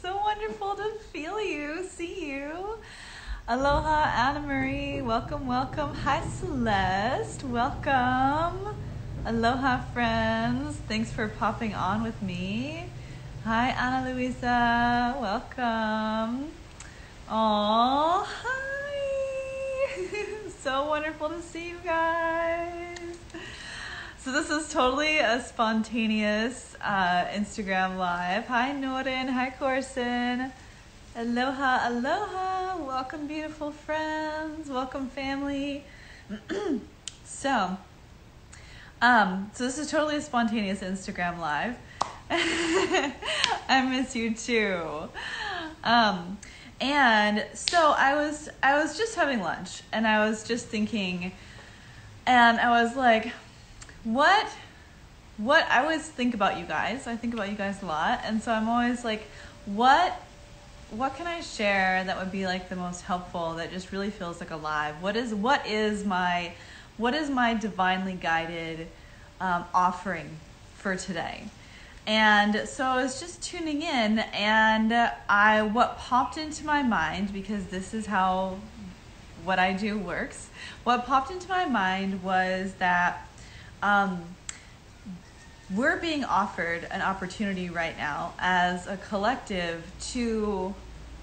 so wonderful to feel you, see you. Aloha, Anna Marie. Welcome, welcome. Hi, Celeste. Welcome. Aloha, friends. Thanks for popping on with me. Hi, Ana Luisa. Welcome. Aw, hi. so wonderful to see you guys. So this is totally a spontaneous uh, Instagram live. Hi, Norin. Hi, Corson. Aloha, aloha. Welcome, beautiful friends. Welcome, family. so, um, so this is totally a spontaneous Instagram live. I miss you too. Um, and so I was I was just having lunch and I was just thinking and I was like what what I always think about you guys. I think about you guys a lot and so I'm always like what what can I share that would be like the most helpful that just really feels like alive? What is what is my what is my divinely guided um, offering for today? And so I was just tuning in, and I what popped into my mind because this is how what I do works. What popped into my mind was that um, we're being offered an opportunity right now as a collective to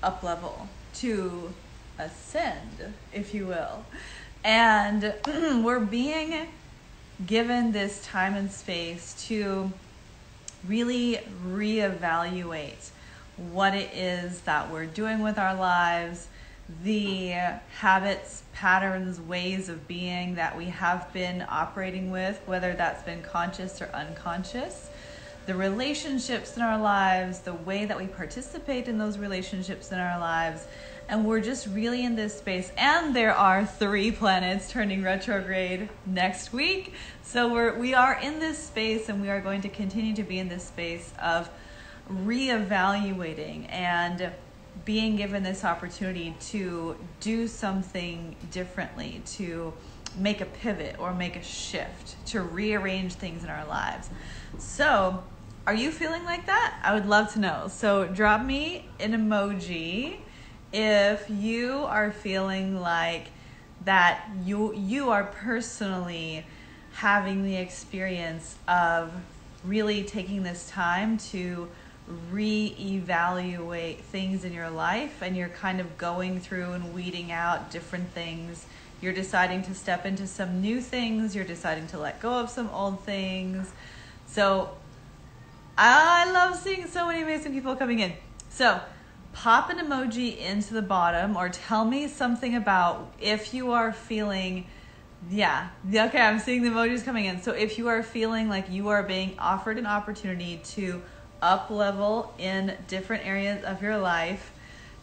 up level, to ascend, if you will. And we're being given this time and space to really reevaluate what it is that we're doing with our lives, the habits, patterns, ways of being that we have been operating with, whether that's been conscious or unconscious, the relationships in our lives, the way that we participate in those relationships in our lives. And we're just really in this space. And there are three planets turning retrograde next week. So we're we are in this space and we are going to continue to be in this space of reevaluating and being given this opportunity to do something differently, to make a pivot or make a shift, to rearrange things in our lives. So, are you feeling like that? I would love to know. So, drop me an emoji if you are feeling like that you you are personally having the experience of really taking this time to reevaluate things in your life and you're kind of going through and weeding out different things. You're deciding to step into some new things, you're deciding to let go of some old things. So I love seeing so many amazing people coming in. So pop an emoji into the bottom or tell me something about if you are feeling yeah okay i'm seeing the emojis coming in so if you are feeling like you are being offered an opportunity to up level in different areas of your life.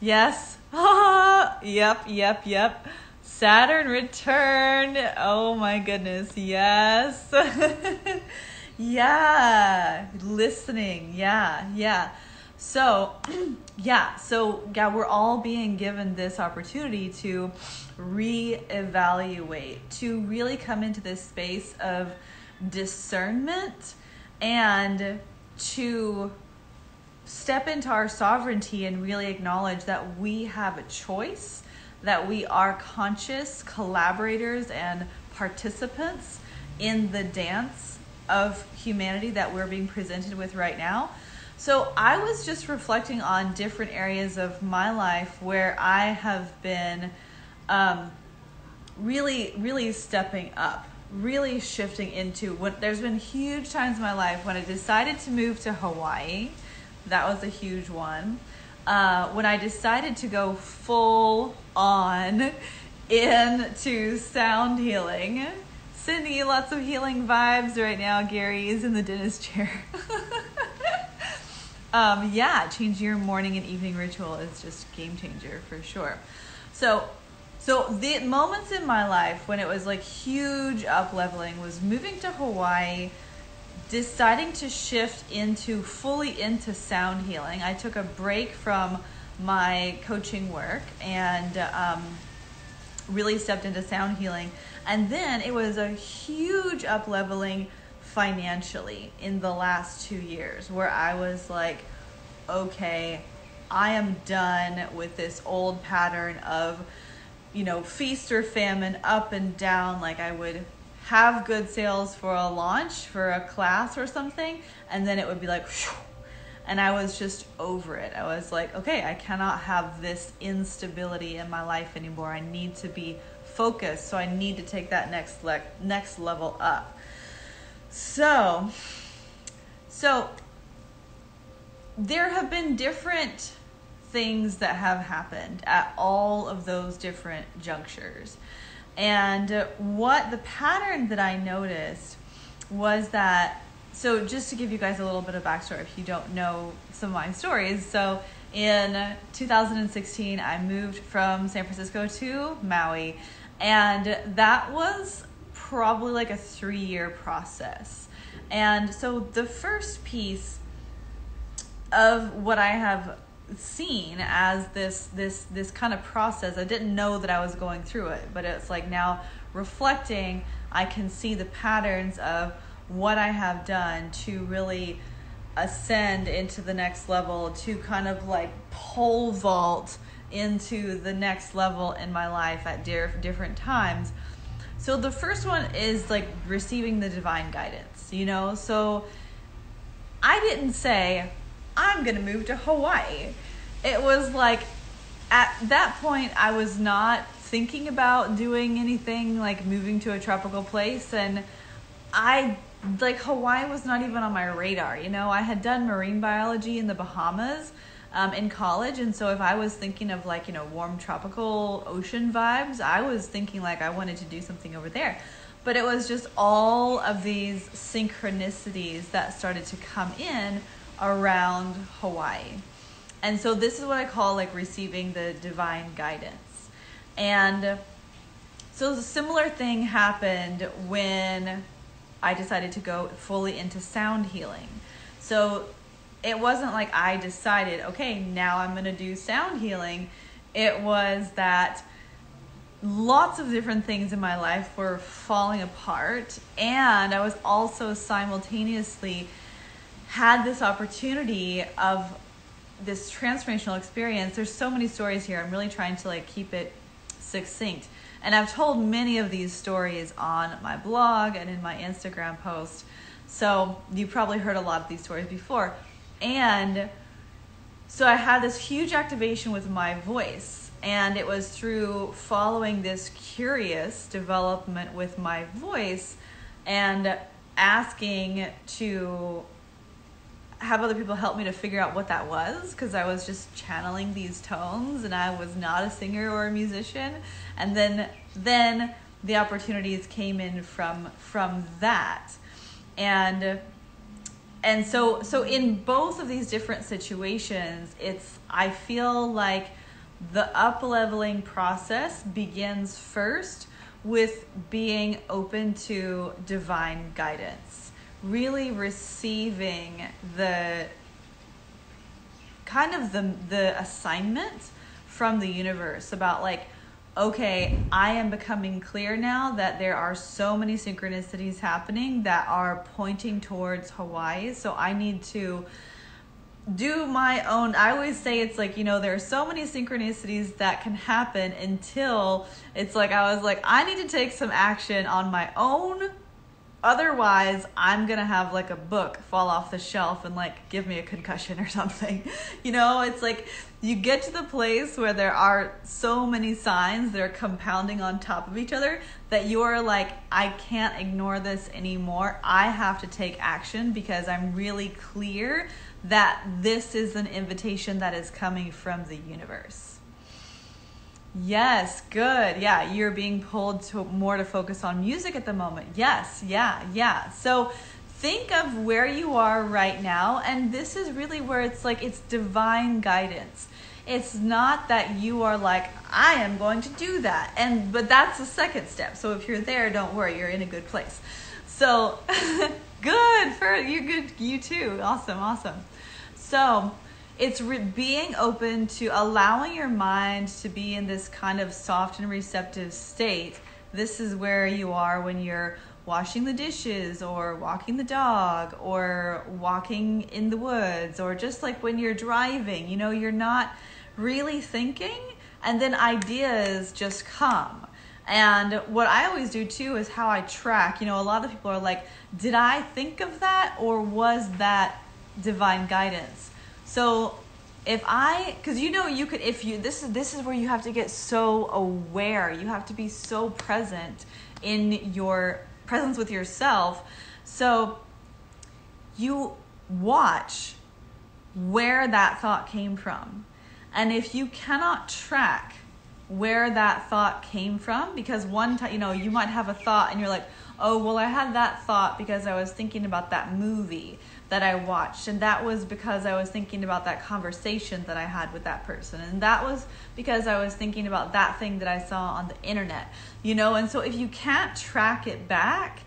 Yes. yep, yep, yep. Saturn return. Oh my goodness. Yes. yeah. Listening. Yeah, yeah. So, yeah, so yeah, we're all being given this opportunity to reevaluate, to really come into this space of discernment and to step into our sovereignty and really acknowledge that we have a choice, that we are conscious collaborators and participants in the dance of humanity that we're being presented with right now. So I was just reflecting on different areas of my life where I have been um, really, really stepping up really shifting into what there's been huge times in my life when I decided to move to Hawaii. That was a huge one. Uh, when I decided to go full on into sound healing. Sending you lots of healing vibes right now. Gary is in the dentist chair. um, yeah, changing your morning and evening ritual is just game changer for sure. So so the moments in my life when it was like huge up leveling was moving to Hawaii, deciding to shift into fully into sound healing. I took a break from my coaching work and um, really stepped into sound healing. And then it was a huge up leveling financially in the last two years where I was like, okay, I am done with this old pattern of, you know, feast or famine, up and down. Like I would have good sales for a launch, for a class or something, and then it would be like, whew, and I was just over it. I was like, okay, I cannot have this instability in my life anymore. I need to be focused, so I need to take that next le- next level up. So, so there have been different things that have happened at all of those different junctures. And what the pattern that I noticed was that so just to give you guys a little bit of backstory if you don't know some of my stories so in 2016 i moved from san francisco to maui and that was probably like a three year process and so the first piece of what i have seen as this this this kind of process i didn't know that i was going through it but it's like now reflecting i can see the patterns of what I have done to really ascend into the next level, to kind of like pole vault into the next level in my life at different times. So the first one is like receiving the divine guidance, you know? So I didn't say, I'm going to move to Hawaii. It was like at that point, I was not thinking about doing anything like moving to a tropical place. And I like Hawaii was not even on my radar. You know, I had done marine biology in the Bahamas um, in college, and so if I was thinking of like you know warm tropical ocean vibes, I was thinking like I wanted to do something over there. But it was just all of these synchronicities that started to come in around Hawaii. And so this is what I call like receiving the divine guidance. And so a similar thing happened when I decided to go fully into sound healing. So it wasn't like I decided, okay, now I'm going to do sound healing. It was that lots of different things in my life were falling apart and I was also simultaneously had this opportunity of this transformational experience. There's so many stories here. I'm really trying to like keep it succinct. And I've told many of these stories on my blog and in my Instagram post. So you probably heard a lot of these stories before. And so I had this huge activation with my voice. And it was through following this curious development with my voice and asking to have other people help me to figure out what that was because I was just channeling these tones and I was not a singer or a musician. And then then the opportunities came in from from that. And and so so in both of these different situations it's I feel like the up leveling process begins first with being open to divine guidance really receiving the kind of the the assignment from the universe about like okay i am becoming clear now that there are so many synchronicities happening that are pointing towards hawaii. So i need to do my own i always say it's like you know there are so many synchronicities that can happen until it's like i was like i need to take some action on my own Otherwise, I'm gonna have like a book fall off the shelf and like give me a concussion or something. You know, it's like you get to the place where there are so many signs that are compounding on top of each other that you're like, I can't ignore this anymore. I have to take action because I'm really clear that this is an invitation that is coming from the universe. Yes, good. Yeah, you're being pulled to more to focus on music at the moment. Yes, yeah, yeah. So think of where you are right now and this is really where it's like it's divine guidance. It's not that you are like I am going to do that. And but that's the second step. So if you're there, don't worry, you're in a good place. So good for you good you too. Awesome, awesome. So it's re- being open to allowing your mind to be in this kind of soft and receptive state. This is where you are when you're washing the dishes or walking the dog or walking in the woods or just like when you're driving, you know, you're not really thinking and then ideas just come. And what I always do too is how I track. You know, a lot of people are like, did I think of that or was that divine guidance? So if I, because you know, you could, if you, this is, this is where you have to get so aware. You have to be so present in your presence with yourself. So you watch where that thought came from. And if you cannot track where that thought came from, because one time, you know, you might have a thought and you're like, oh, well, I had that thought because I was thinking about that movie that I watched. And that was because I was thinking about that conversation that I had with that person. And that was because I was thinking about that thing that I saw on the internet, you know? And so if you can't track it back,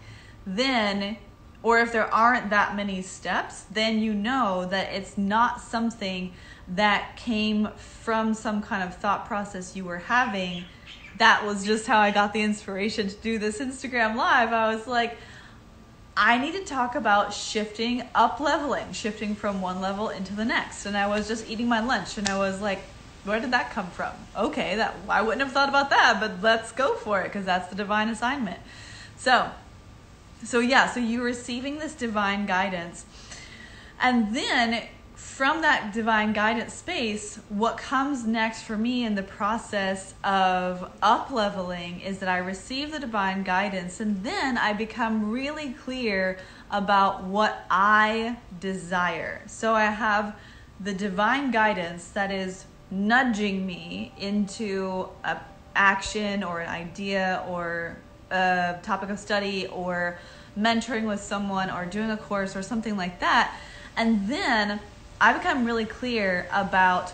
then or if there aren't that many steps, then you know that it's not something that came from some kind of thought process you were having. That was just how I got the inspiration to do this Instagram live. I was like, I need to talk about shifting, up leveling, shifting from one level into the next. And I was just eating my lunch and I was like, where did that come from? Okay, that I wouldn't have thought about that, but let's go for it because that's the divine assignment. So, so yeah, so you're receiving this divine guidance. And then from that divine guidance space, what comes next for me in the process of up leveling is that I receive the divine guidance and then I become really clear about what I desire. So I have the divine guidance that is nudging me into a action or an idea or a topic of study or mentoring with someone or doing a course or something like that. And then I become really clear about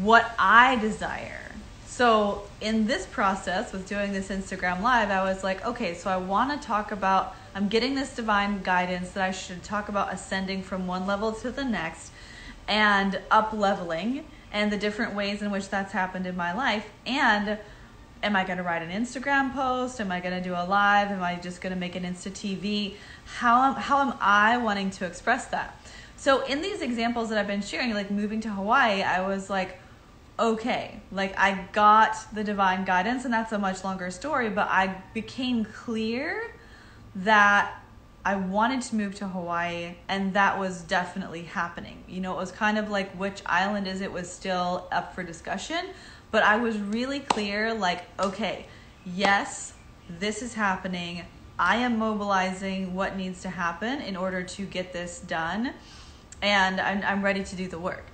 what I desire. So, in this process with doing this Instagram live, I was like, okay, so I want to talk about, I'm getting this divine guidance that I should talk about ascending from one level to the next and up leveling and the different ways in which that's happened in my life. And am I going to write an Instagram post? Am I going to do a live? Am I just going to make an Insta TV? How how am I wanting to express that? So in these examples that I've been sharing, like moving to Hawaii, I was like, okay, like I got the divine guidance, and that's a much longer story, but I became clear that I wanted to move to Hawaii, and that was definitely happening. You know, it was kind of like which island is it was still up for discussion, but I was really clear like, okay, yes, this is happening. I am mobilizing what needs to happen in order to get this done and I'm, I'm ready to do the work.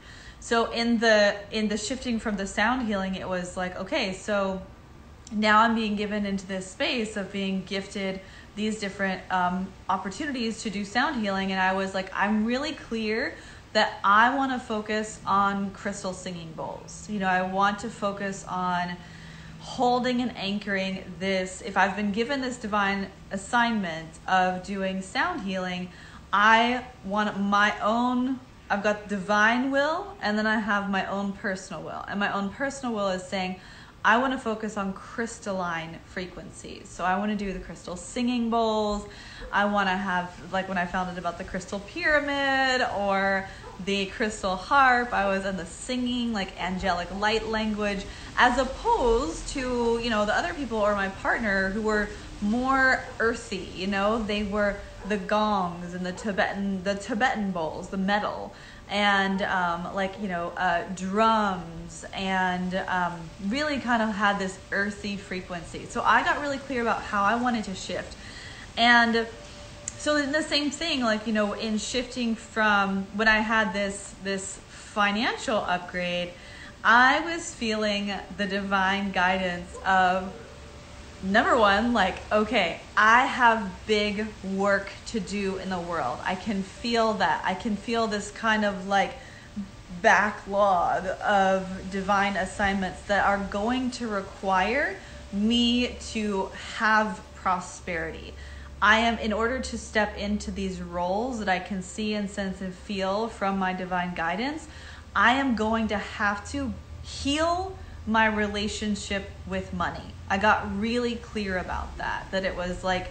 So in the in the shifting from the sound healing it was like okay so now i'm being given into this space of being gifted these different um, opportunities to do sound healing. And i was like i'm really clear that i want to focus on crystal singing bowls. You know i want to focus on holding and anchoring this if i've been given this divine assignment of doing sound healing I want my own I've got divine will and then I have my own personal will. And my own personal will is saying I want to focus on crystalline frequencies. So I want to do the crystal singing bowls. I want to have like when I found out about the crystal pyramid or the crystal harp, I was in the singing like angelic light language as opposed to, you know, the other people or my partner who were more earthy, you know, they were the gongs and the Tibetan the Tibetan bowls, the metal, and um, like you know uh, drums, and um, really kind of had this earthy frequency. So I got really clear about how I wanted to shift, and so in the same thing, like you know, in shifting from when I had this this financial upgrade, I was feeling the divine guidance of number one, like, okay, I have big work to do in the world. I can feel that. I can feel this kind of like backlog of divine assignments that are going to require me to have prosperity. I am, in order to step into these roles that I can see and sense and feel from my divine guidance, I am going to have to heal my relationship with money. I got really clear about that, that it was like,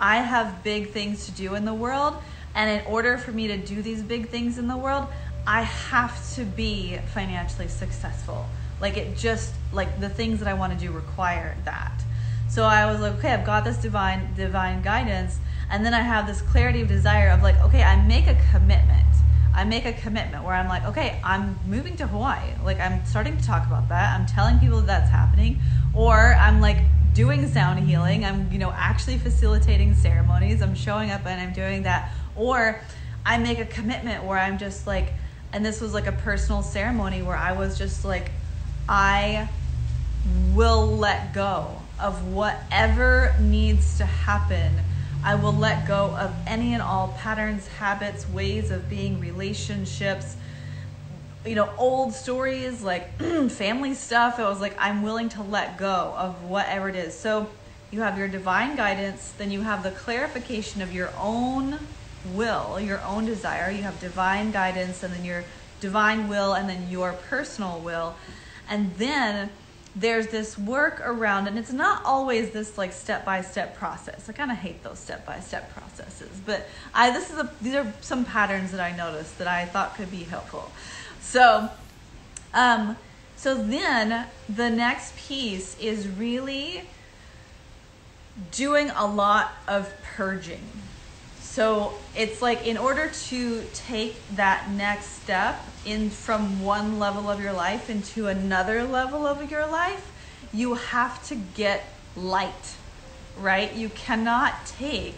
I have big things to do in the world. And in order for me to do these big things in the world, I have to be financially successful. Like it just like the things that I want to do require that. So I was like, okay, I've got this divine divine guidance, and then I have this clarity of desire of like, okay, I make a commitment. I make a commitment where I'm like, okay, I'm moving to Hawaii. Like I'm starting to talk about that. I'm telling people that that's happening, or I'm like doing sound healing. I'm you know actually facilitating ceremonies. I'm showing up and I'm doing that, or I make a commitment where I'm just like, and this was like a personal ceremony where I was just like, I will let go of whatever needs to happen. I will let go of any and all patterns, habits, ways of being, relationships, you know, old stories, like family stuff. It was like, I'm willing to let go of whatever it is. So you have your divine guidance, then you have the clarification of your own will, your own desire. You have divine guidance, and then your divine will, and then your personal will. And then there's this work around and it's not always this like step by step process i kind of hate those step by step processes but i this is a these are some patterns that i noticed that i thought could be helpful so um so then the next piece is really doing a lot of purging so it's like in order to take that next step in from one level of your life into another level of your life, you have to get light, right? You cannot take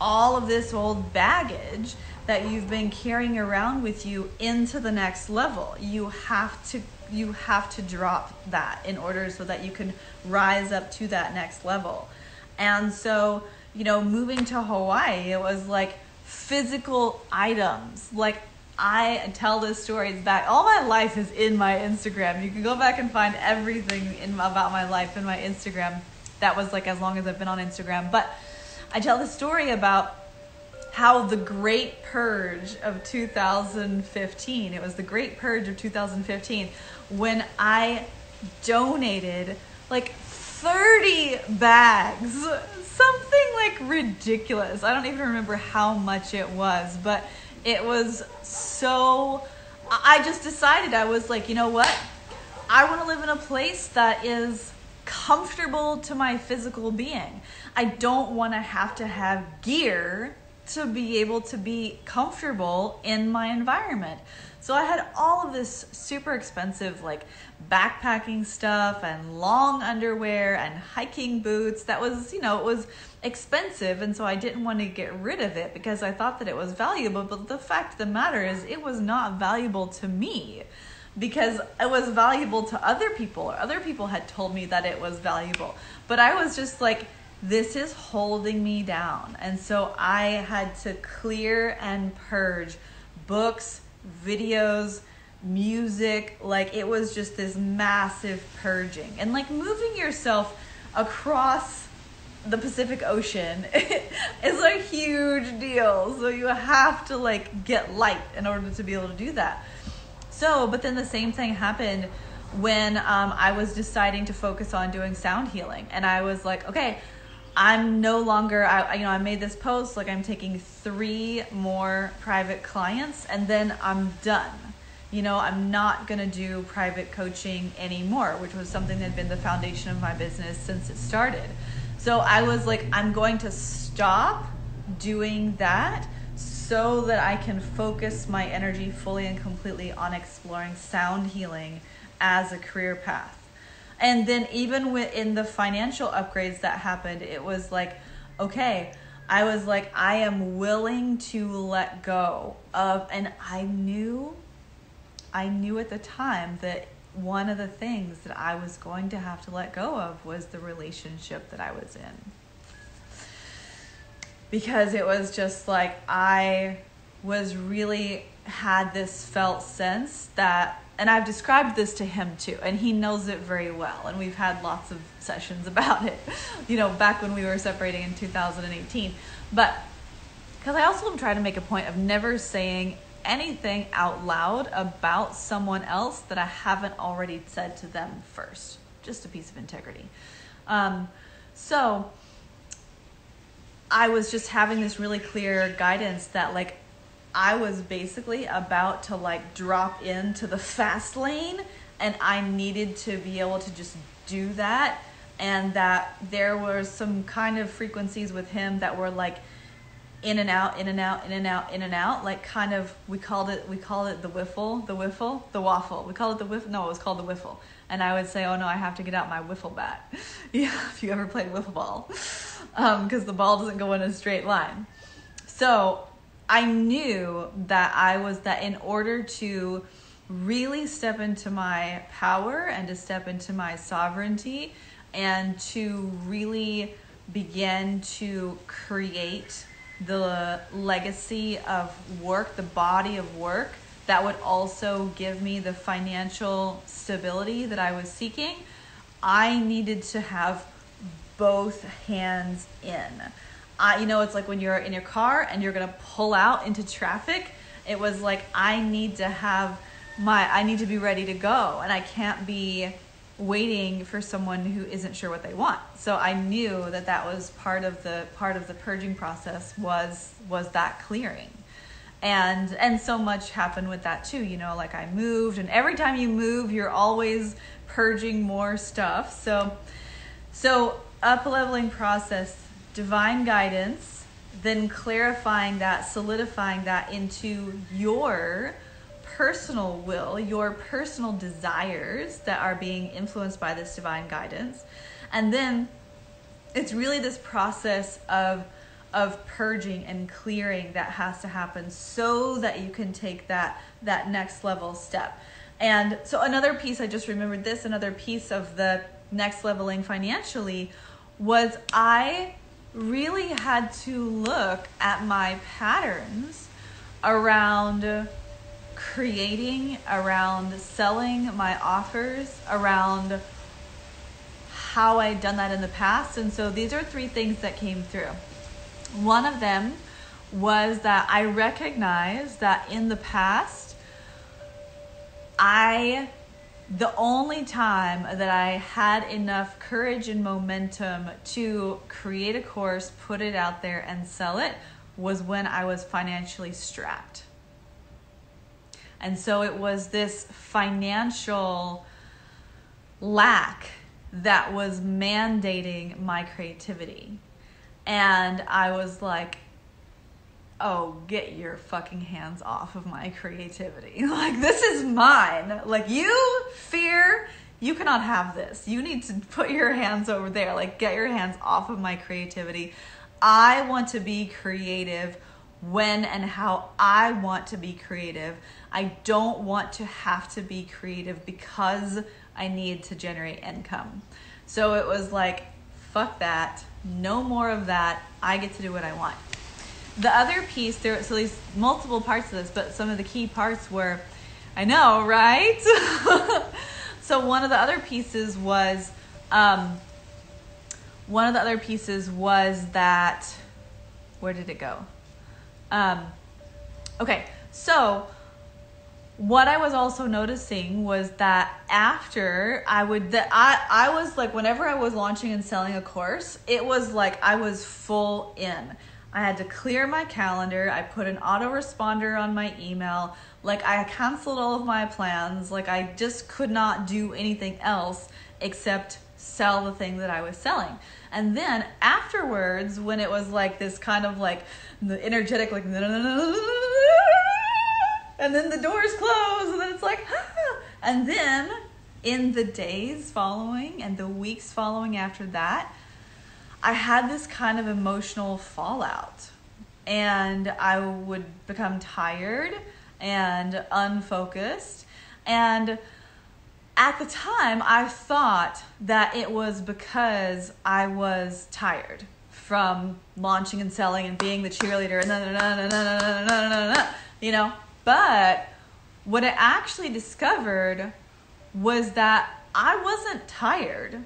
all of this old baggage that you've been carrying around with you into the next level. You have to you have to drop that in order so that you can rise up to that next level. And so you know, moving to Hawaii, it was like physical items. Like I tell this stories back. All my life is in my Instagram. You can go back and find everything in about my life in my Instagram. That was like as long as I've been on Instagram. But I tell the story about how the great purge of 2015, it was the great purge of 2015 when I donated like 30 bags something like ridiculous. I don't even remember how much it was, but it was so. I just decided, I was like, you know what? I want to live in a place that is comfortable to my physical being. I don't want to have to have gear to be able to be comfortable in my environment. So I had all of this super expensive, like backpacking stuff and long underwear and hiking boots. That was, you know, it was expensive. And so I didn't want to get rid of it because I thought that it was valuable. But the fact of the matter is, it was not valuable to me because it was valuable to other people or other people had told me that it was valuable. But I was just like, this is holding me down. And so I had to clear and purge books, videos, music. Like it was just this massive purging. And like moving yourself across the Pacific Ocean is a huge deal. So you have to like get light in order to be able to do that. So, but then the same thing happened when um, I was deciding to focus on doing sound healing. And I was like, okay, I'm no longer, I, you know, I made this post like I'm taking three more private clients and then I'm done. You know, I'm not going to do private coaching anymore, which was something that had been the foundation of my business since it started. So I was like, I'm going to stop doing that so that I can focus my energy fully and completely on exploring sound healing as a career path and then even within the financial upgrades that happened it was like okay i was like i am willing to let go of and i knew i knew at the time that one of the things that i was going to have to let go of was the relationship that i was in. Because it was just like i was really had this felt sense that and I've described this to him too, and he knows it very well. And we've had lots of sessions about it, you know, back when we were separating in 2018. But because I also am trying to make a point of never saying anything out loud about someone else that I haven't already said to them first. Just a piece of integrity. Um, so I was just having this really clear guidance that like I was basically about to like drop into the fast lane and I needed to be able to just do that and that there were some kind of frequencies with him that were like in and out, in and out, in and out, in and out, like kind of we called it we called it the wiffle, the wiffle, the waffle. We call it the whiff. No, it was called the wiffle. And I would say, oh no, I have to get out my wiffle bat. yeah, if you ever played wiffle ball, because um, the ball doesn't go in a straight line. So I knew that I was that in order to really step into my power and to step into my sovereignty and to really begin to create the legacy of work, the body of work that would also give me the financial stability that I was seeking, I needed to have both hands in. I, you know, it's like when you're in your car and you're gonna pull out into traffic. It was like I need to have my, I need to be ready to go, and I can't be waiting for someone who isn't sure what they want. So I knew that that was part of the part of the purging process was was that clearing. And and so much happened with that too, you know, like I moved and every time you move you're always purging more stuff. So so up leveling process, divine guidance, then clarifying that, solidifying that into your personal will, your personal desires that are being influenced by this divine guidance. And then it's really this process of of purging and clearing that has to happen so that you can take that that next level step. And so another piece I just remembered this another piece of the next leveling financially was I really had to look at my patterns around creating, around selling my offers, around how I'd done that in the past. And so these are three things that came through. One of them was that I recognized that in the past, I, the only time that I had enough courage and momentum to create a course, put it out there, and sell it was when I was financially strapped. And so it was this financial lack that was mandating my creativity. And I was like, oh, get your fucking hands off of my creativity. Like, this is mine. Like, you, fear, you cannot have this. You need to put your hands over there. Like, get your hands off of my creativity. I want to be creative when and how I want to be creative. I don't want to have to be creative because I need to generate income. So it was like, fuck that. No more of that. I get to do what I want. The other piece, there, so there's multiple parts of this, but some of the key parts were, I know, right? so one of the other pieces was, um, one of the other pieces was that, where did it go? Um, okay, so what I was also noticing was that after I would that I I was like whenever I was launching and selling a course, it was like I was full in. I had to clear my calendar. I put an autoresponder on my email. Like I canceled all of my plans. Like I just could not do anything else except sell the thing that I was selling. And then afterwards, when it was like this kind of like the energetic, like, and then the doors close, and then it's like, ah. and then in the days following and the weeks following after that, I had this kind of emotional fallout. And I would become tired and unfocused. And at the time, I thought that it was because I was tired from launching and selling and being the cheerleader and you know. But what I actually discovered was that I wasn't tired.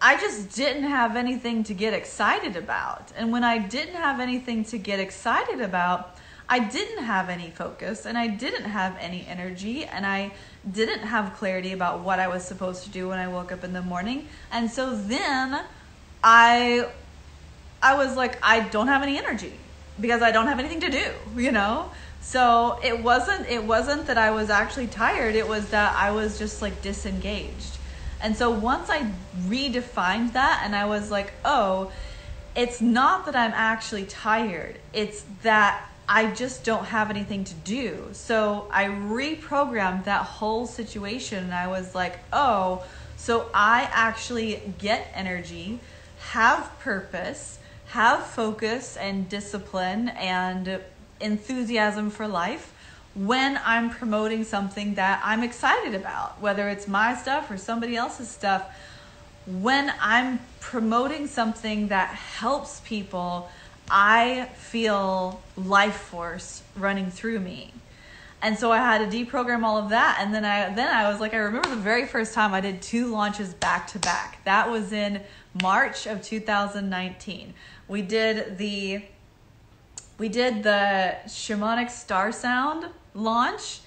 I just didn't have anything to get excited about. And when I didn't have anything to get excited about, I didn't have any focus and I didn't have any energy and I didn't have clarity about what I was supposed to do when I woke up in the morning. And so then I I was like, I don't have any energy because I don't have anything to do, you know? So it wasn't it wasn't that I was actually tired, it was that I was just like disengaged. And so once I redefined that and I was like, "Oh, it's not that I'm actually tired. It's that I just don't have anything to do." So I reprogrammed that whole situation and I was like, "Oh, so I actually get energy, have purpose, have focus and discipline and enthusiasm for life when I'm promoting something that I'm excited about, whether it's my stuff or somebody else's stuff. When I'm promoting something that helps people, I feel life force running through me. And so I had to deprogram all of that and then I then I was like I remember the very first time I did two launches back to back. That was in March of 2019. We did the we did the shamanic star sound launch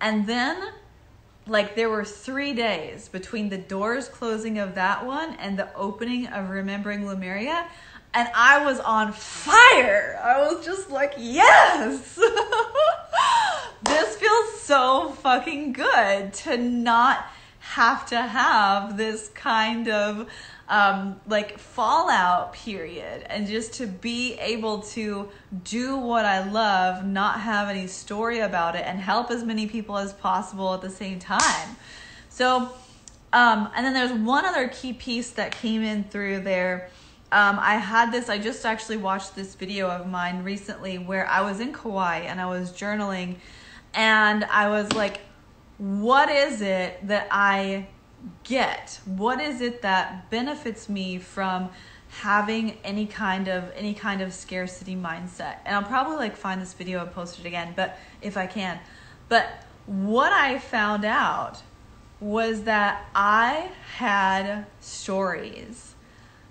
and then like there were three days between the doors closing of that one and the opening of remembering lemuria and i was on fire. I was just like yes! This feels so fucking good to not have to have this kind of um, like fallout period and just to be able to do what I love, not have any story about it, and help as many people as possible at the same time. So, um, and then there's one other key piece that came in through there. Um, I had this, I just actually watched this video of mine recently where I was in Kauai and I was journaling and I was like, what is it that I get? What is it that benefits me from having any kind of any kind of scarcity mindset? And I'll probably like find this video and post it again, but if I can. But what I found out was that I had stories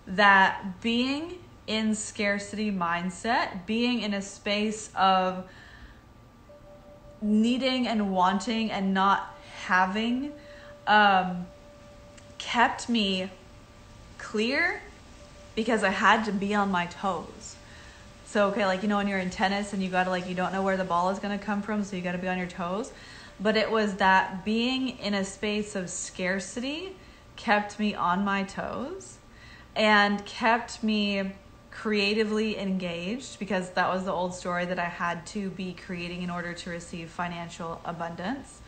that being in scarcity mindset, being in a space of needing and wanting and not having um, kept me clear because I had to be on my toes. So, okay, like, you know, when you're in tennis and you gotta, like, you don't know where the ball is gonna come from, so you gotta be on your toes. But it was that being in a space of scarcity kept me on my toes and kept me creatively engaged because that was the old story that I had to be creating in order to receive financial abundance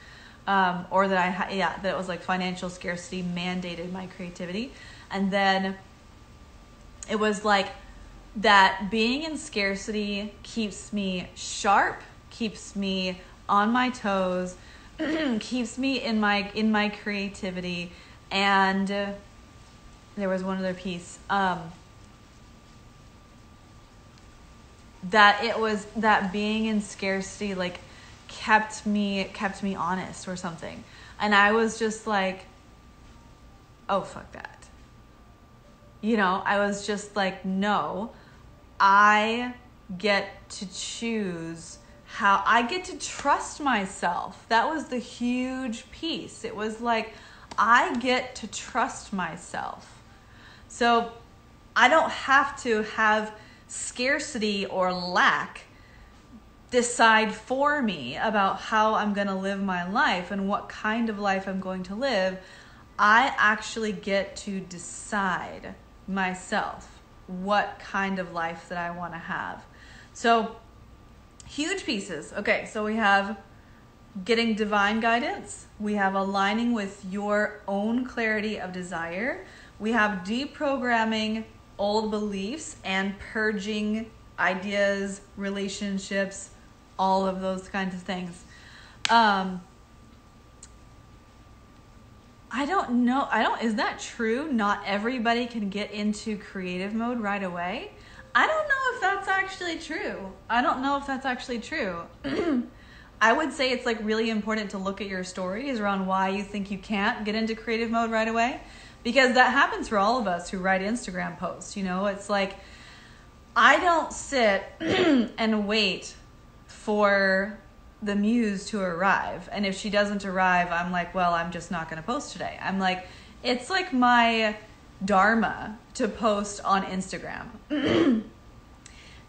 um, or that I ha- yeah that it was like financial scarcity mandated my creativity, and then it was like that being in scarcity keeps me sharp, keeps me on my toes, keeps me in my in my creativity, and there was one other piece. Um, that it was that being in scarcity like kept me kept me honest or something. And I was just like, oh fuck that. You know, I was just like, no, I get to choose how I get to trust myself. That was the huge piece. It was like I get to trust myself. So I don't have to have scarcity or lack decide for me about how I'm going to live my life and what kind of life I'm going to live, I actually get to decide myself what kind of life that I want to have. So, huge pieces. Okay, so we have getting divine guidance, we have aligning with your own clarity of desire, we have deprogramming old beliefs and purging ideas, relationships, all of those kinds of things. Um, I don't know. I don't. Is that true? Not everybody can get into creative mode right away. I don't know if that's actually true. I don't know if that's actually true. I would say it's like really important to look at your stories around why you think you can't get into creative mode right away because that happens for all of us who write Instagram posts. You know, it's like I don't sit and wait for the muse to arrive. And if she doesn't arrive, I'm like, well, I'm just not going to post today. I'm like, it's like my dharma to post on Instagram.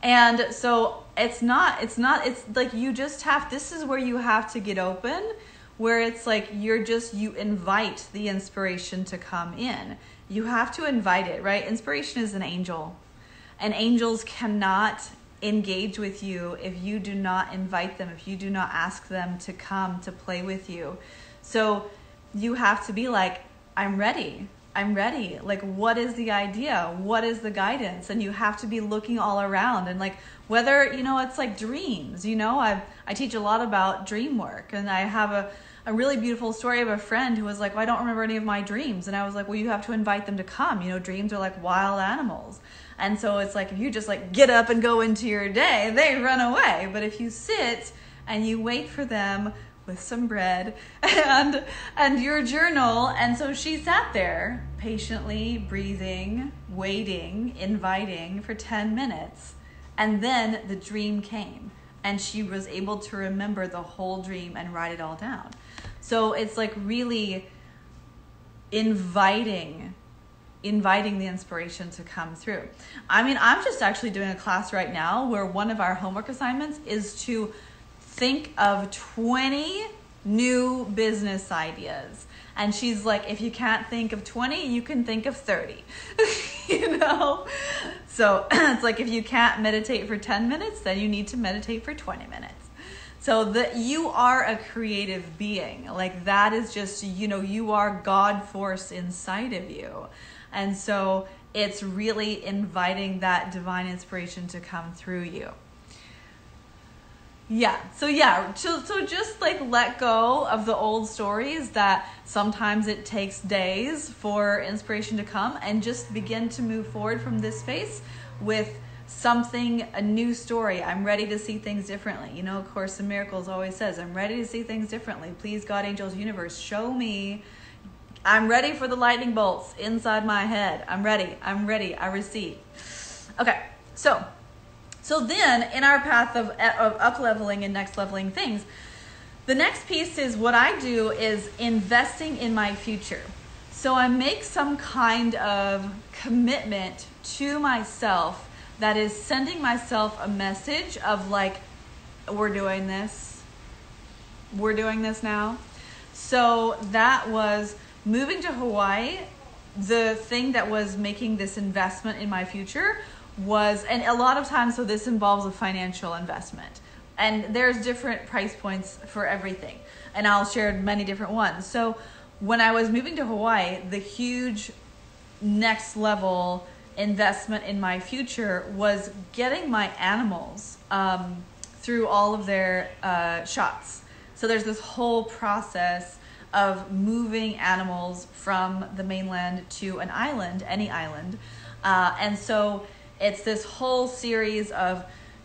and so it's not it's not it's like you just have this is where you have to get open where it's like you're just you invite the inspiration to come in. You have to invite it, right? Inspiration is an angel. And angels cannot engage with you if you do not invite them, if you do not ask them to come to play with you. So you have to be like, I'm ready. I'm ready. Like, what is the idea? What is the guidance? And you have to be looking all around and like whether, you know, it's like dreams, you know, I I teach a lot about dream work and I have a a really beautiful story of a friend who was like, well, I don't remember any of my dreams. And I was like, well, you have to invite them to come. You know, dreams are like wild animals. And so it's like if you just like get up and go into your day, they run away. But if you sit and you wait for them with some bread and and your journal and so she sat there patiently breathing waiting inviting for 10 minutes and then the dream came and she was able to remember the whole dream and write it all down so it's like really inviting inviting the inspiration to come through. I mean, I'm just actually doing a class right now where one of our homework assignments is to think of 20 new business ideas. And she's like, if you can't think of 20, you can think of 30. you know? So it's like if you can't meditate for 10 minutes, then you need to meditate for 20 minutes. So that you are a creative being. Like that is just, you know, you are God force inside of you. And so it's really inviting that divine inspiration to come through you. Yeah. So yeah, so, so just like let go of the old stories that sometimes it takes days for inspiration to come and just begin to move forward from this space with something a new story i'm ready to see things differently you know A Course in Miracles always says i'm ready to see things differently please god angels universe show me I'm ready for the lightning bolts inside my head. I'm ready. I'm ready. I receive. Okay, so so then in our path of, of up leveling and next leveling things, the next piece is what I do is investing in my future. So I make some kind of commitment to myself that is sending myself a message of like, we're doing this. We're doing this now. So that was moving to Hawaii, the thing that was making this investment in my future was, and a lot of times, so this involves a financial investment. And there's different price points for everything. And I'll share many different ones. So when I was moving to Hawaii, the huge next level investment in my future was getting my animals um, through all of their uh, shots. So there's this whole process of moving animals from the mainland to an island, any island. Uh, and so it's this whole series of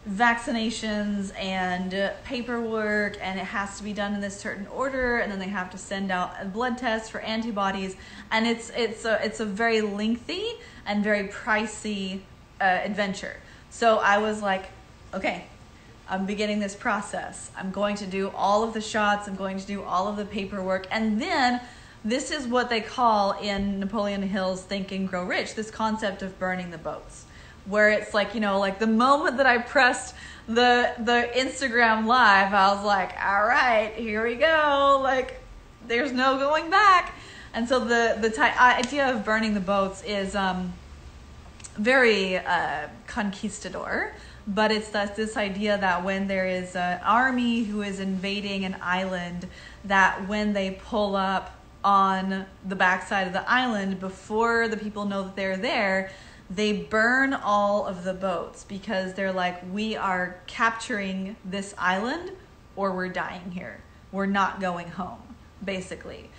vaccinations and paperwork and it has to be done in this certain order and then they have to send out a blood test for antibodies and it's it's a, it's a very lengthy and very pricey uh, adventure so i was like okay I'm beginning this process. I'm going to do all of the shots, I'm going to do all of the paperwork, and then this is what they call in Napoleon Hill's Think and Grow Rich this concept of burning the boats. Where it's like, you know, like the moment that I pressed the the Instagram live, I was like, all right, here we go. Like, there's no going back. And so the the ty- idea of burning the boats is um, very uh, conquistador but it's this, this idea that when there is an army who is invading an island, that when they pull up on the backside of the island before the people know that they're there, they burn all of the boats because they're like, we are capturing this island or we're dying here. We're not going home, basically.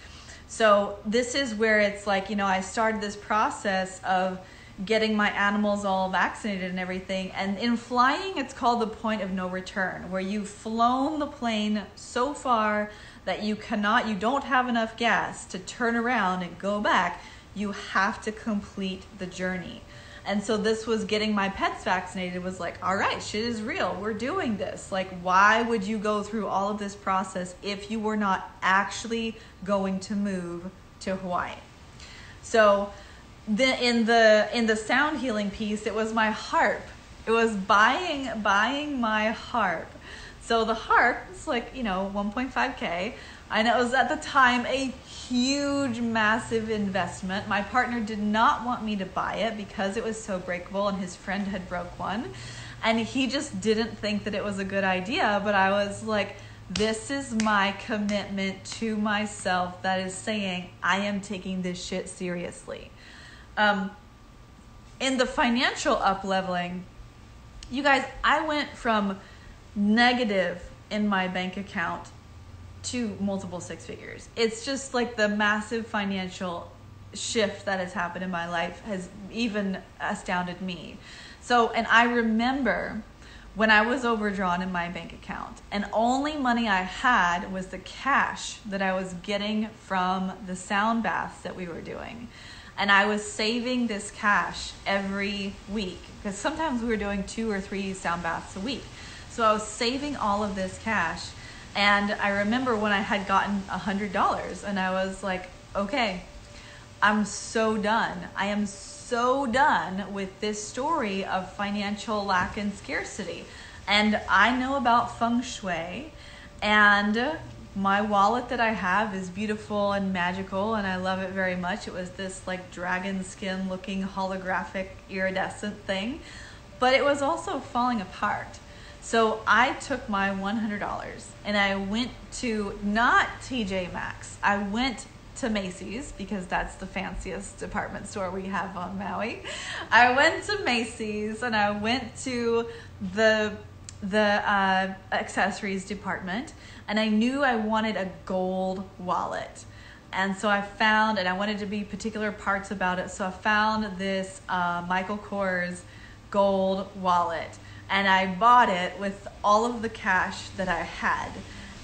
So, this is where it's like, you know, I started this process of getting my animals all vaccinated and everything. And in flying, it's called the point of no return, where you've flown the plane so far that you cannot, you don't have enough gas to turn around and go back. You have to complete the journey. And so this was getting my pets vaccinated was like, all right, shit is real. We're doing this. Like, why would you go through all of this process if you were not actually going to move to Hawaii? So the in the in the sound healing piece, it was my harp. It was buying buying my harp. So the harp is like you know 1.5k. I know it was at the time a huge, massive investment. My partner did not want me to buy it because it was so breakable, and his friend had broke one, and he just didn't think that it was a good idea. But I was like this is my commitment to myself that is saying I am taking this shit seriously. Um, in the financial up leveling, you guys, I went from negative in my bank account to multiple six figures. It's just like the massive financial shift that has happened in my life has even astounded me. So, and I remember when I was overdrawn in my bank account, and only money I had was the cash that I was getting from the sound baths that we were doing. And I was saving this cash every week because sometimes we were doing two or three sound baths a week. So I was saving all of this cash. And I remember when I had gotten a $100 and I was like, okay, I'm so done. I am so done with this story of financial lack and scarcity. And I know about feng shui, and my wallet that I have is beautiful and magical, and I love it very much. It was this like dragon skin looking holographic iridescent thing, but it was also falling apart. So I took my $100 and I went to not TJ Maxx. I went to Macy's because that's the fanciest department store we have on Maui. I went to Macy's and I went to the the uh, accessories department and I knew I wanted a gold wallet. And so I found, and I wanted to be particular parts about it. So I found this uh, Michael Kors gold wallet and I bought it with all of the cash that I had.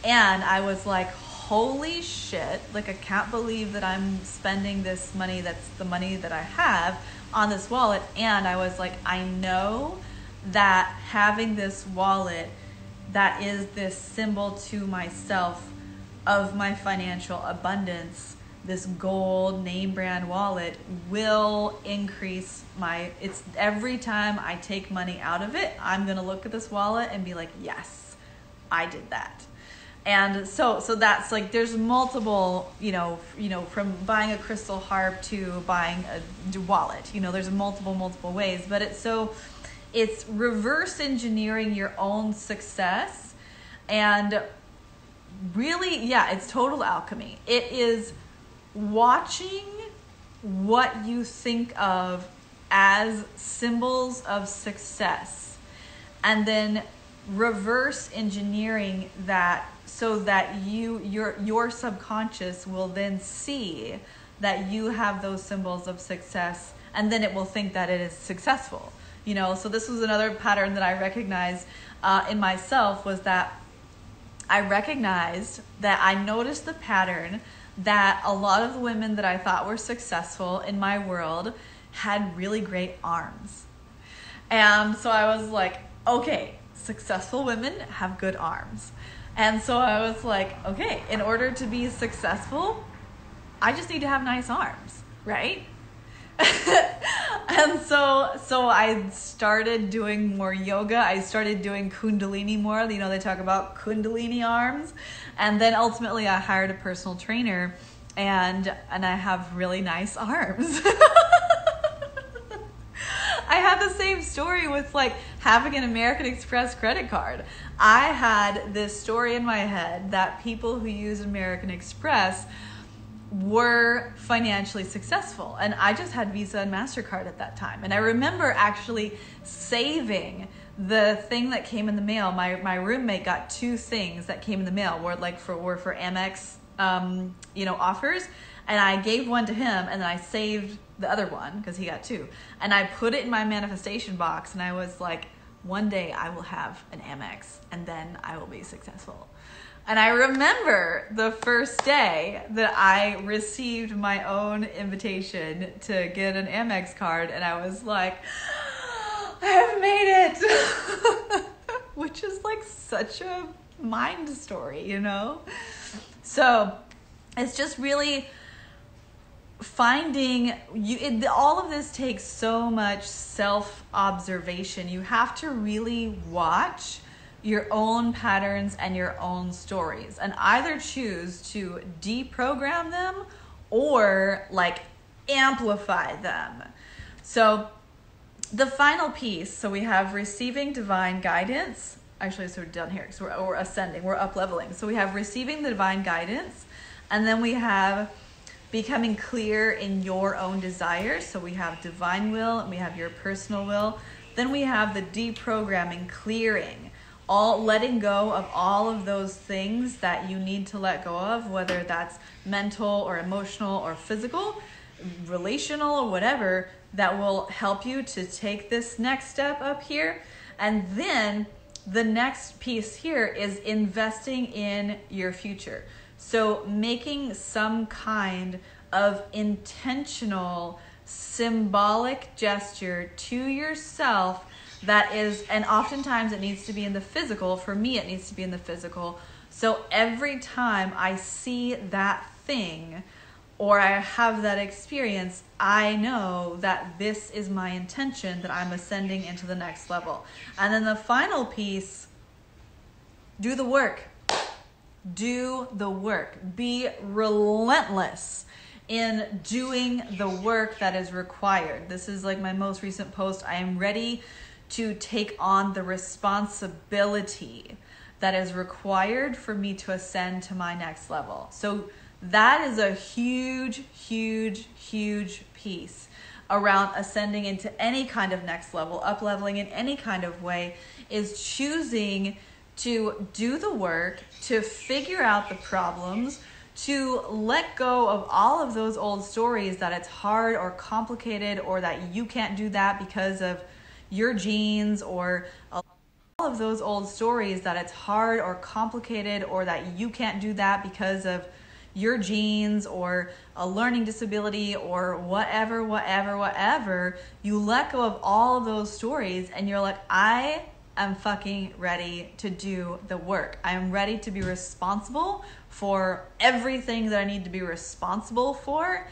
And I was like, holy shit, like I can't believe that I'm spending this money that's the money that I have on this wallet. And I was like, I know that having this wallet that is this symbol to myself of my financial abundance this gold name brand wallet will increase my it's every time i take money out of it i'm going to look at this wallet and be like yes i did that. And so so that's like there's multiple you know you know from buying a crystal harp to buying a wallet you know there's multiple multiple ways but it's so it's reverse engineering your own success and really yeah it's total alchemy. It is watching what you think of as symbols of success and then reverse engineering that so that you your your subconscious will then see that you have those symbols of success and then it will think that it is successful. You know so this was another pattern that i recognized uh, in myself was that i recognized that i noticed the pattern that a lot of the women that i thought were successful in my world had really great arms and so i was like okay successful women have good arms and so I was like, okay, in order to be successful, I just need to have nice arms, right? and so so I started doing more yoga. I started doing kundalini more. You know, they talk about kundalini arms. And then ultimately I hired a personal trainer and and I have really nice arms. I had the same story with like having an American Express credit card. I had this story in my head that people who use American Express were financially successful. And I just had Visa and MasterCard at that time. And I remember actually saving the thing that came in the mail. My, my roommate got two things that came in the mail were like for were for Amex um, you know, offers. And I gave one to him and then I saved the other one because he got two. And I put it in my manifestation box and I was like, one day I will have an Amex and then I will be successful. And I remember the first day that I received my own invitation to get an Amex card, and I was like, I have made it! Which is like such a mind story, you know? So it's just really finding you it, all of this takes so much self observation you have to really watch your own patterns and your own stories and either choose to deprogram them or like amplify them so the final piece so we have receiving divine guidance actually so we're done here so we're, we're ascending we're up leveling so we have receiving the divine guidance and then we have becoming clear in your own desires. So we have divine will and we have your personal will. Then we have the deprogramming, clearing, all letting go of all of those things that you need to let go of, whether that's mental or emotional or physical, relational or whatever, that will help you to take this next step up here. And then the next piece here is investing in your future. So, making some kind of intentional, symbolic gesture to yourself that is, and oftentimes it needs to be in the physical. For me, it needs to be in the physical. So, every time I see that thing, or I have that experience, I know that this is my intention, that I'm ascending into the next level. And then the final piece do the work do the work. Be relentless in doing the work that is required. This is like my most recent post. I am ready to take on the responsibility that is required for me to ascend to my next level. So that is a huge, huge, huge piece around ascending into any kind of next level, up leveling in any kind of way, is choosing to do the work, to figure out the problems, to let go of all of those old stories that it's hard or complicated or that you can't do that because of your genes or all of those old stories that it's hard or complicated or that you can't do that because of your genes or a learning disability or whatever, whatever, whatever, you let go of all of those stories and you're like, I am fucking ready to do the work. I am ready to be responsible for everything that I need to be responsible for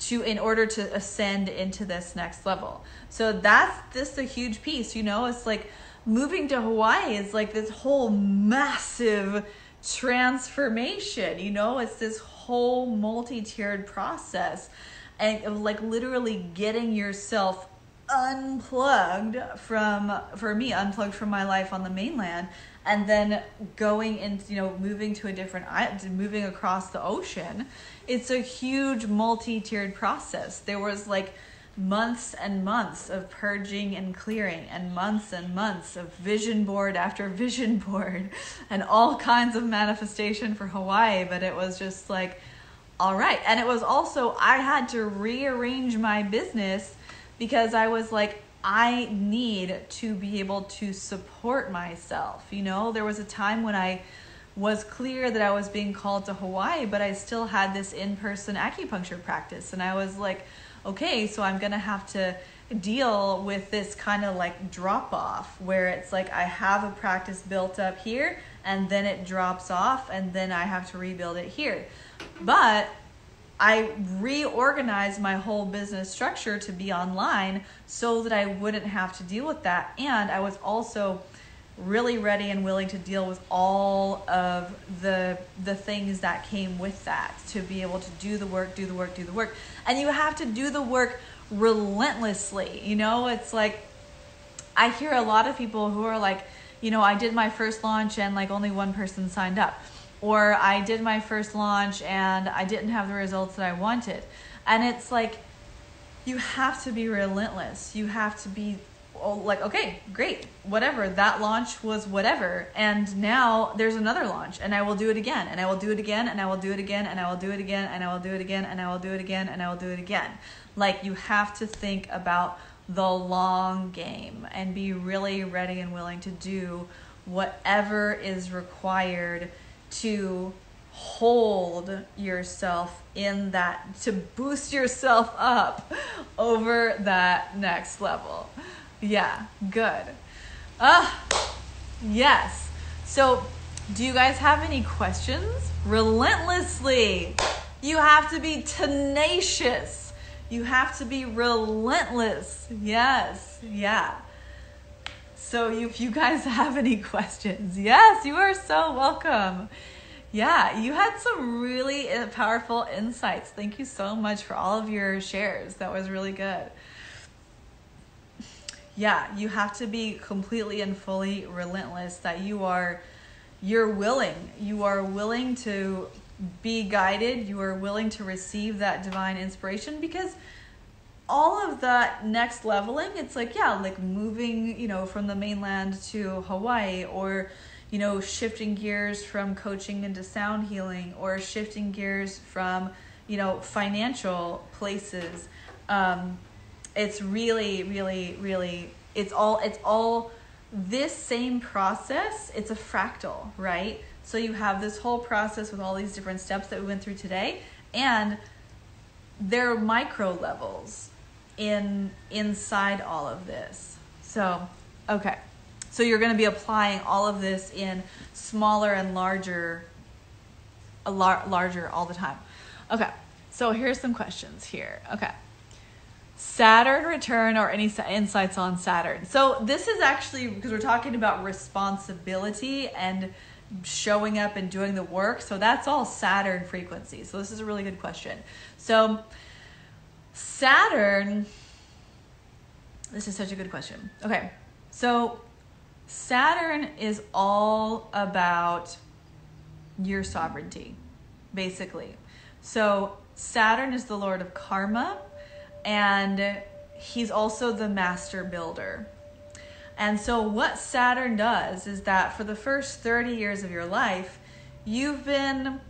to in order to ascend into this next level. So that's this a huge piece, you know, it's like moving to Hawaii is like this whole massive transformation, you know, it's this whole multi-tiered process and like literally getting yourself unplugged from for me unplugged from my life on the mainland and then going into you know moving to a different island moving across the ocean. It's a huge multi-tiered process. There was like months and months of purging and clearing and months and months of vision board after vision board and all kinds of manifestation for Hawaii but it was just like all right and it was also I had to rearrange my business because I was like, I need to be able to support myself. You know, there was a time when I was clear that I was being called to Hawaii, but I still had this in person acupuncture practice. And I was like, okay, so I'm going to have to deal with this kind of like drop off where it's like I have a practice built up here and then it drops off and then I have to rebuild it here. But I reorganized my whole business structure to be online so that I wouldn't have to deal with that. And I was also really ready and willing to deal with all of the the things that came with that to be able to do the work, do the work, do the work. And you have to do the work relentlessly. You know, it's like I hear a lot of people who are like, you know, I did my first launch and like only one person signed up or I did my first launch and I didn't have the results that I wanted. And it's like you have to be relentless. You have to be Oh, like, okay, great, whatever. That launch was whatever. And now there's another launch and I will do it again and I will do it again and I will do it again and I will do it again and I will do it again and I will do it again and I will do it again. Like you have to think about the long game and be really ready and willing to do whatever is required to hold yourself in that to boost yourself up over that next level. Yeah, good. Ah, yes. So, do you guys have any questions? Relentlessly You have to be tenacious. You have to be relentless. Yes, yeah. So if you guys have any questions, yes, you are so welcome. Yeah, you had some really uh, powerful insights. Thank you so much for all of your shares. That was really good. Yeah, you have to be completely and fully relentless that you are you're willing. You are willing to be guided. You are willing to receive that divine inspiration because all of that next leveling, it's like, yeah, like moving, you know, from the mainland to Hawaii or you know, shifting gears from coaching into sound healing or shifting gears from, you know, financial places. Um, it's really, really, really, it's all, it's all this same process. It's a fractal, right? So you have this whole process with all these different steps that we went through today, and there are micro levels in inside all of this. So, okay. So you're going to be applying all of this in smaller and larger, a lar- larger all the time. Okay, so here's some questions here. Okay. Saturn return or any insights on Saturn. So this is actually because we're talking about responsibility and showing up and doing the work. So that's all Saturn frequency. So this is a really good question. So Saturn this is such a good question. Okay. So Saturn is all about your sovereignty, basically. So, Saturn is the lord of karma, and he's also the master builder. And so, what Saturn does is that for the first 30 years of your life, you've been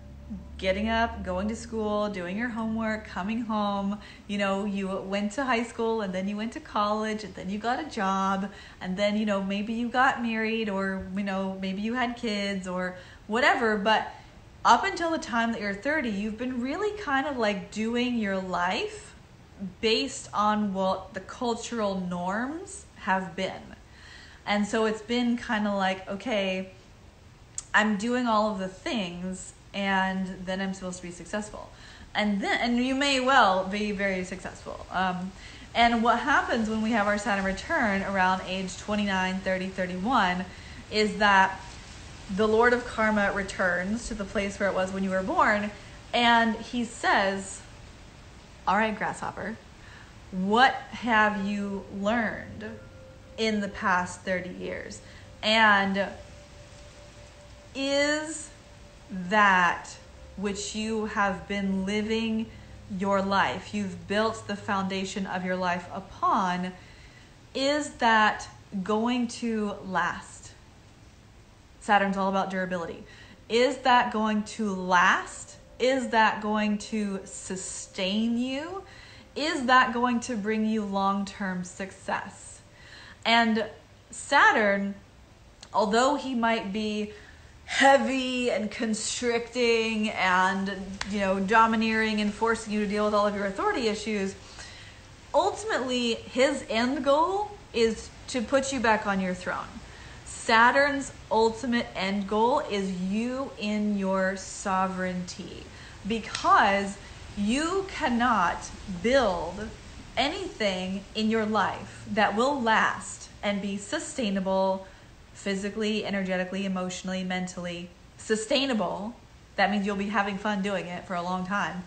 getting up, going to school, doing your homework, coming home. You know, you went to high school and then you went to college and then you got a job and then, you know, maybe you got married or, you know, maybe you had kids or whatever. But up until the time that you're 30, you've been really kind of like doing your life based on what the cultural norms have been. And so it's been kind of like, okay, I'm doing all of the things and then I'm supposed to be successful. And then, and you may well be very successful. Um, and what happens when we have our Saturn return around age 29, 30, 31 is that the Lord of Karma returns to the place where it was when you were born, and he says, All right, grasshopper, what have you learned in the past 30 years? And is that which you have been living your life, you've built the foundation of your life upon, is that going to last? Saturn's all about durability. Is that going to last? Is that going to sustain you? Is that going to bring you long term success? And Saturn, although he might be heavy and constricting and you know domineering and forcing you to deal with all of your authority issues ultimately his end goal is to put you back on your throne saturn's ultimate end goal is you in your sovereignty because you cannot build anything in your life that will last and be sustainable physically, energetically, emotionally, mentally sustainable, that means you'll be having fun doing it for a long time.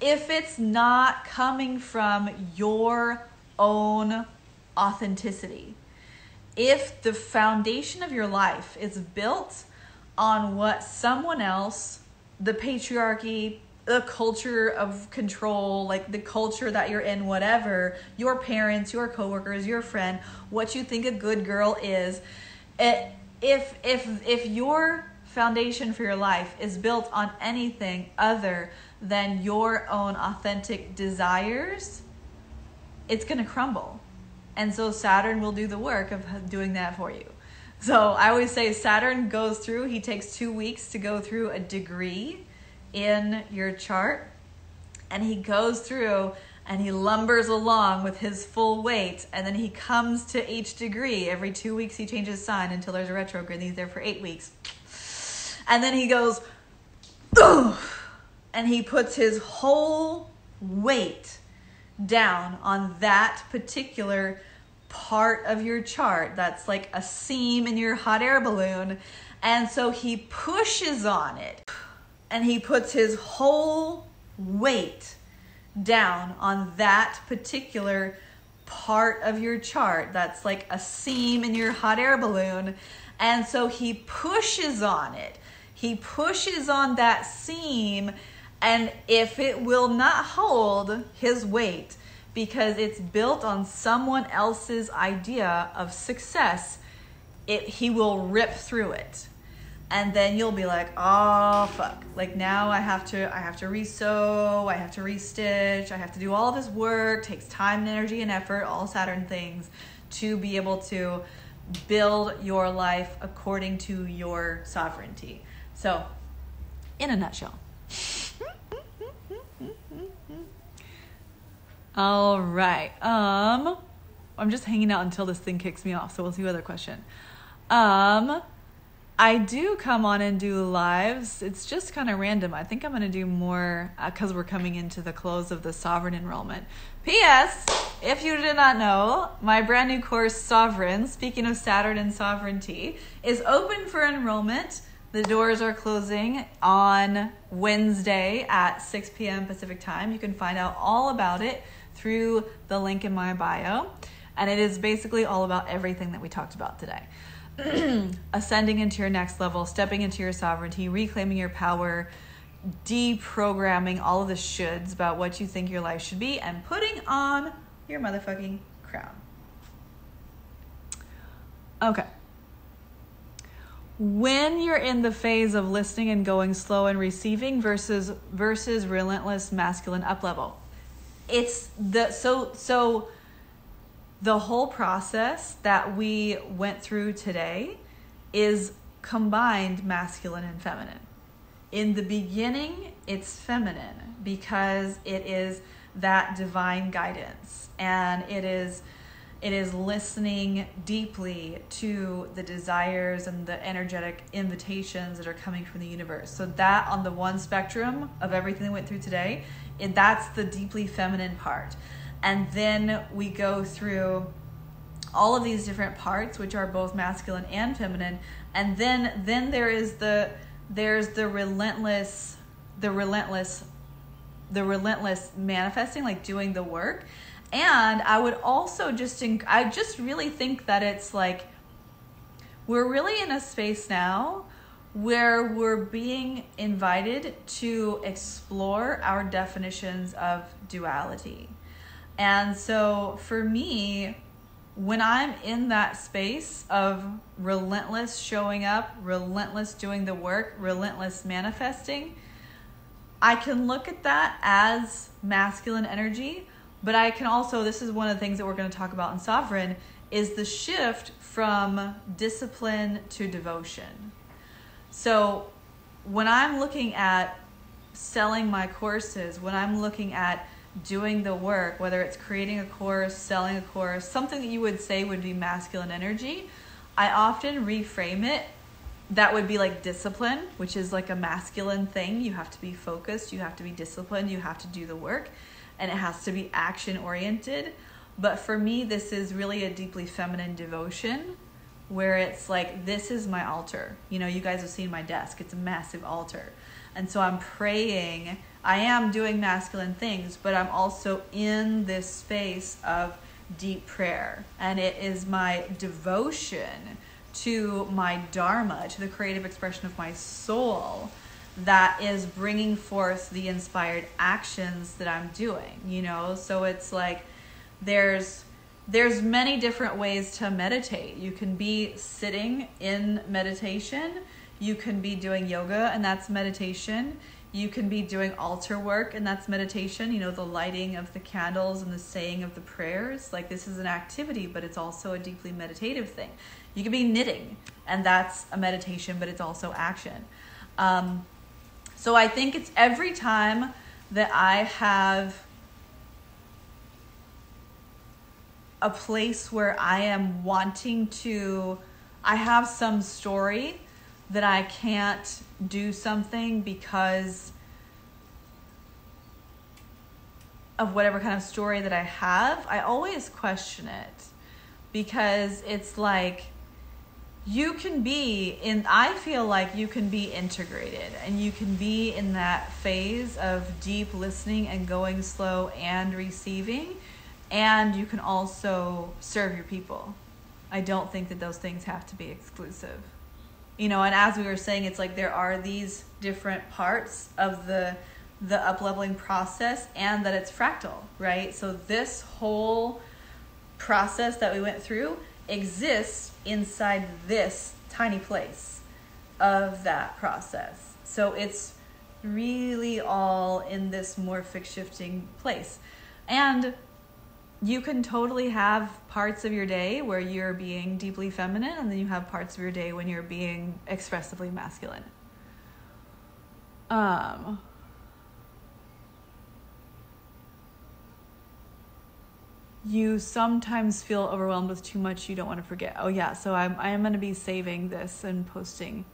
If it's not coming from your own authenticity, if the foundation of your life is built on what someone else, the patriarchy, the culture of control, like the culture that you're in, whatever, your parents, your coworkers, your friend, what you think a good girl is, it, if if if your foundation for your life is built on anything other than your own authentic desires, it's going to crumble. And so Saturn will do the work of doing that for you. So I always say Saturn goes through, he takes two weeks to go through a degree in your chart. And he goes through and he lumbers along with his full weight. And then he comes to each degree. Every two weeks he changes sign until there's a retrograde he's there for eight weeks. And then he goes and he puts his whole weight down on that particular part of your chart that's like a seam in your hot air balloon. And so he pushes on it and he puts his whole weight down on that particular part of your chart that's like a seam in your hot air balloon. And so he pushes on it. He pushes on that seam, and if it will not hold his weight because it's built on someone else's idea of success, it, he will rip through it. And then you'll be like oh fuck. Like now i have to i have to resew i have to restitch i have to do all this work takes time and energy and effort all saturn things to be able to build your life according to your sovereignty. So in a nutshell all right um i'm just hanging out until this thing kicks me off so we'll see other question um I do come on and do lives. It's just kind of random. I think I'm going to do more because uh, we're coming into the close of the sovereign enrollment. P.S. If you did not know, my brand new course, Sovereign, speaking of Saturn and sovereignty, is open for enrollment. The doors are closing on Wednesday at 6 p.m. Pacific time. You can find out all about it through the link in my bio. And it is basically all about everything that we talked about today. ascending into your next level, stepping into your sovereignty, reclaiming your power, deprogramming all of the shoulds about what you think your life should be, and putting on your motherfucking crown. Okay. When you're in the phase of listening and going slow and receiving versus versus relentless masculine up level. It's the so so the whole process that we went through today is combined masculine and feminine. In the beginning, it's feminine because it is that divine guidance and it is it is listening deeply to the desires and the energetic invitations that are coming from the universe. So that on the one spectrum of everything we went through today, it, that's the deeply feminine part. And then we go through all of these different parts which are both masculine and feminine. And then then there is the there's the relentless the relentless the relentless manifesting like doing the work. And i would also just inc- i just really think that it's like we're really in a space now where we're being invited to explore our definitions of duality and so for me, when I'm in that space of relentless showing up, relentless doing the work, relentless manifesting, I can look at that as masculine energy, but I can also, this is one of the things that we're going to talk about in Sovereign, is the shift from discipline to devotion. So when I'm looking at selling my courses, when I'm looking at doing the work, whether it's creating a course, selling a course, something that you would say would be masculine energy, I often reframe it. That would be like discipline, which is like a masculine thing. You have to be focused, you have to be disciplined, you have to do the work, and it has to be action oriented. But for me, this is really a deeply feminine devotion where it's like, this is my altar. You know, you guys have seen my desk, it's a massive altar. And so I'm praying I am doing masculine things, but I'm also in this space of deep prayer. And it is my devotion to my Dharma, to the creative expression of my soul, that is bringing forth the inspired actions that I'm doing, you know? So it's like there's there's many different ways to meditate. You can be sitting in meditation, you can be doing yoga and that's meditation. You can be doing altar work and that's meditation you know the lighting of the candles and the saying of the prayers. Like this is an activity but it's also a deeply meditative thing. You can be knitting and that's a meditation but it's also action. Um, so i think it's every time that i have a place where i am wanting to i have some story that I can't do something because of whatever kind of story that I have, I always question it because it's like you can be in I feel like you can be integrated and you can be in that phase of deep listening and going slow and receiving and you can also serve your people. I don't think that those things have to be exclusive. You know, and as we were saying it's like there are these different parts of the the upleveling process and that it's fractal, right? So this whole process that we went through exists inside this tiny place of that process. So it's really all in this morphic shifting place. And you can totally have parts of your day where you're being deeply feminine, and then you have parts of your day when you're being expressively masculine. Um, you sometimes feel overwhelmed with too much you don't want to forget. Oh yeah, so I'm I am going to be saving this and posting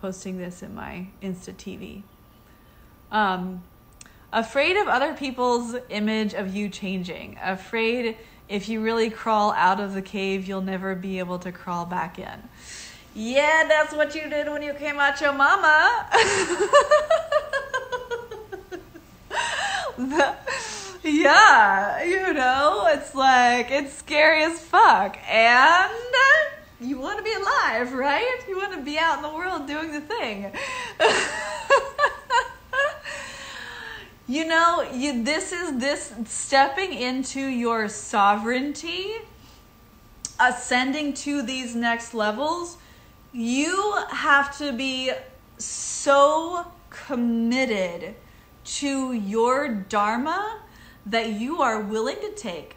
posting this in my Insta TV. Um afraid of other people's image of you changing. Afraid if you really crawl out of the cave, you'll never be able to crawl back in. Yeah, that's what you did when you came out your mama. the, yeah, you know, it's like, it's scary as fuck. And you want to be alive, right? You want to be out in the world doing the thing. you know, you, this is this stepping into your sovereignty, ascending to these next levels. You have to be so committed to your dharma that you are willing to take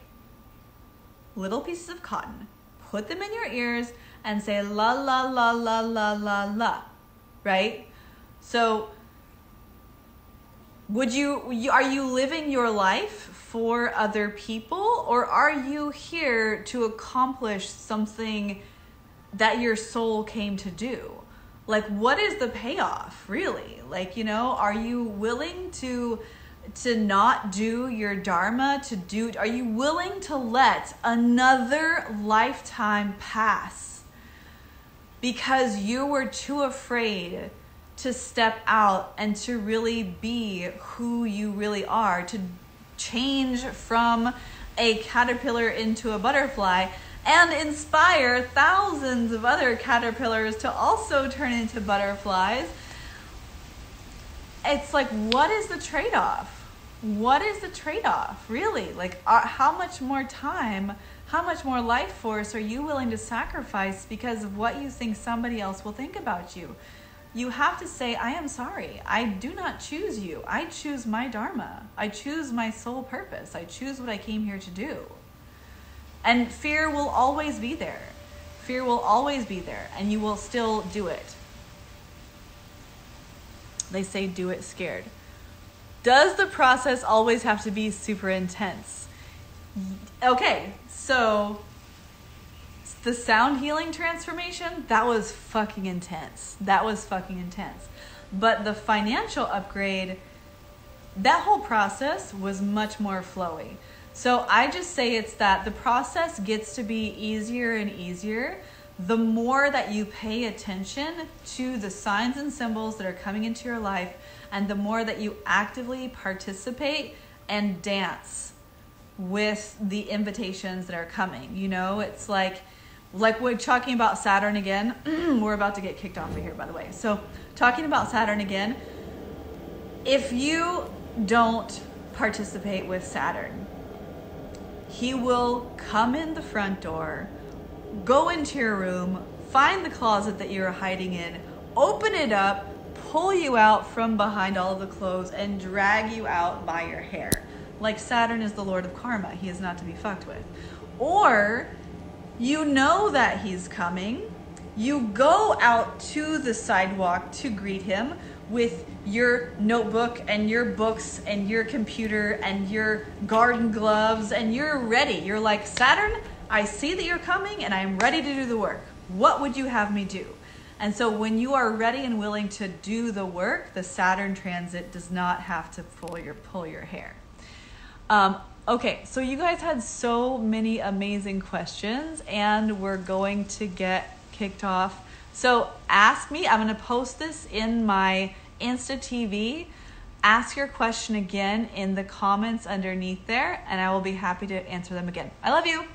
little pieces of cotton, put them in your ears, and say la la la la la la la, right? So, would you are you living your life for other people, or are you here to accomplish something that your soul came to do? Like, what is the payoff, really? Like, you know, are you willing to? to not do your dharma to do are you willing to let another lifetime pass because you were too afraid to step out and to really be who you really are to change from a caterpillar into a butterfly and inspire thousands of other caterpillars to also turn into butterflies. It's like what is the trade-off? What is the trade-off really? Like uh, how much more time how much more life force are you willing to sacrifice because of what you think somebody else will think about you you have to say i am sorry. I do not choose you. I choose my dharma. I choose my sole purpose. I choose what i came here to do. And fear will always be there. Fear will always be there and you will still do it. They say do it scared. Does the process always have to be super intense? Okay, so the sound healing transformation, that was fucking intense. That was fucking intense. But the financial upgrade, that whole process was much more flowy. So I just say it's that the process gets to be easier and easier the more that you pay attention to the signs and symbols that are coming into your life and the more that you actively participate and dance with the invitations that are coming. You know, it's like like we're talking about Saturn again. we're about to get kicked off of here by the way. So, talking about Saturn again, if you don't participate with Saturn, he will come in the front door, go into your room, find the closet that you're hiding in, open it up, pull you out from behind all of the clothes and drag you out by your hair. Like Saturn is the lord of karma, he is not to be fucked with. Or you know that he's coming, you go out to the sidewalk to greet him with your notebook and your books and your computer and your garden gloves and you're ready. You're like, Saturn, I see that you're coming and I'm ready to do the work. What would you have me do? And so when you are ready and willing to do the work, the Saturn transit does not have to pull your pull your hair. Um, okay, so you guys had so many amazing questions, and we're going to get kicked off. So ask me. I'm going to post this in my Insta TV. Ask your question again in the comments underneath there, and I will be happy to answer them again. I love you.